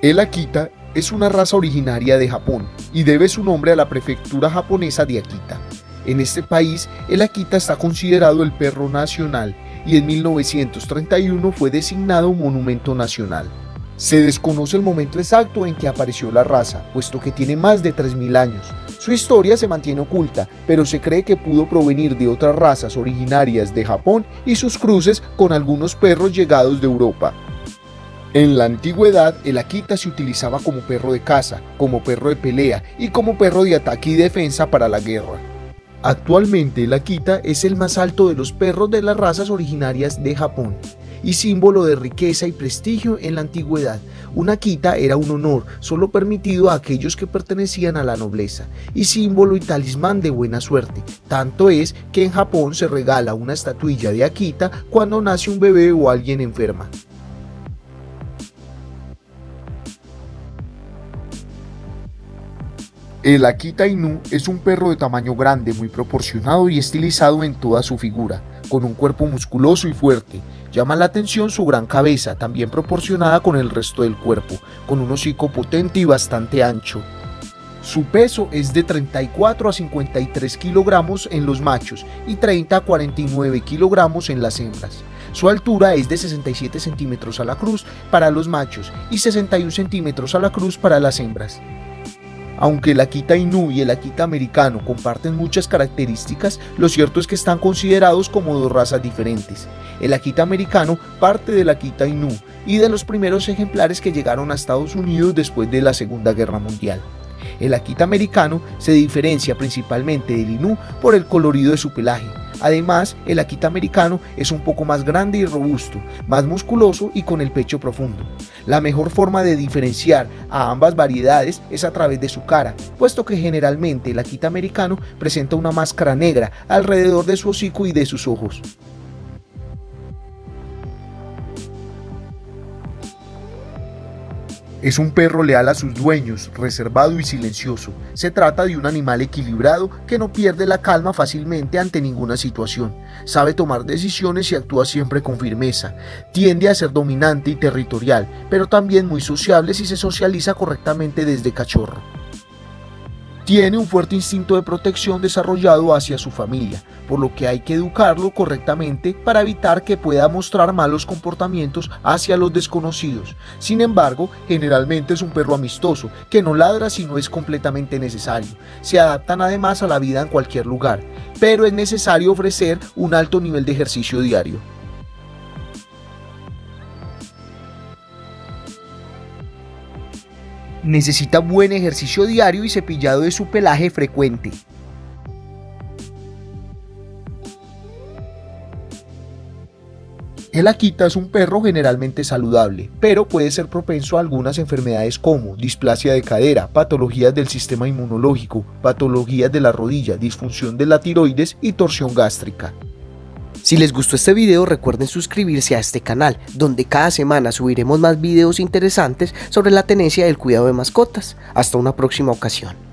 El Akita es una raza originaria de Japón y debe su nombre a la prefectura japonesa de Akita. En este país, el Akita está considerado el perro nacional y en 1931 fue designado monumento nacional. Se desconoce el momento exacto en que apareció la raza, puesto que tiene más de 3.000 años. Su historia se mantiene oculta, pero se cree que pudo provenir de otras razas originarias de Japón y sus cruces con algunos perros llegados de Europa. En la antigüedad, el Akita se utilizaba como perro de caza, como perro de pelea y como perro de ataque y defensa para la guerra. Actualmente el Akita es el más alto de los perros de las razas originarias de Japón y símbolo de riqueza y prestigio en la antigüedad. Un Akita era un honor solo permitido a aquellos que pertenecían a la nobleza y símbolo y talismán de buena suerte. Tanto es que en Japón se regala una estatuilla de Akita cuando nace un bebé o alguien enferma. El Akita Inu es un perro de tamaño grande, muy proporcionado y estilizado en toda su figura, con un cuerpo musculoso y fuerte. Llama la atención su gran cabeza, también proporcionada con el resto del cuerpo, con un hocico potente y bastante ancho. Su peso es de 34 a 53 kilogramos en los machos y 30 a 49 kilogramos en las hembras. Su altura es de 67 centímetros a la cruz para los machos y 61 centímetros a la cruz para las hembras. Aunque el Akita Inu y el Akita americano comparten muchas características, lo cierto es que están considerados como dos razas diferentes. El Akita americano parte del Akita Inu y de los primeros ejemplares que llegaron a Estados Unidos después de la Segunda Guerra Mundial. El Akita americano se diferencia principalmente del Inu por el colorido de su pelaje, Además, el Akita americano es un poco más grande y robusto, más musculoso y con el pecho profundo. La mejor forma de diferenciar a ambas variedades es a través de su cara, puesto que generalmente el Akita americano presenta una máscara negra alrededor de su hocico y de sus ojos. Es un perro leal a sus dueños, reservado y silencioso. Se trata de un animal equilibrado que no pierde la calma fácilmente ante ninguna situación. Sabe tomar decisiones y actúa siempre con firmeza. Tiende a ser dominante y territorial, pero también muy sociable si se socializa correctamente desde cachorro. Tiene un fuerte instinto de protección desarrollado hacia su familia, por lo que hay que educarlo correctamente para evitar que pueda mostrar malos comportamientos hacia los desconocidos. Sin embargo, generalmente es un perro amistoso, que no ladra si no es completamente necesario. Se adaptan además a la vida en cualquier lugar, pero es necesario ofrecer un alto nivel de ejercicio diario. Necesita buen ejercicio diario y cepillado de su pelaje frecuente. El Akita es un perro generalmente saludable, pero puede ser propenso a algunas enfermedades como displasia de cadera, patologías del sistema inmunológico, patologías de la rodilla, disfunción de la tiroides y torsión gástrica. Si les gustó este video recuerden suscribirse a este canal, donde cada semana subiremos más videos interesantes sobre la tenencia y el cuidado de mascotas. Hasta una próxima ocasión.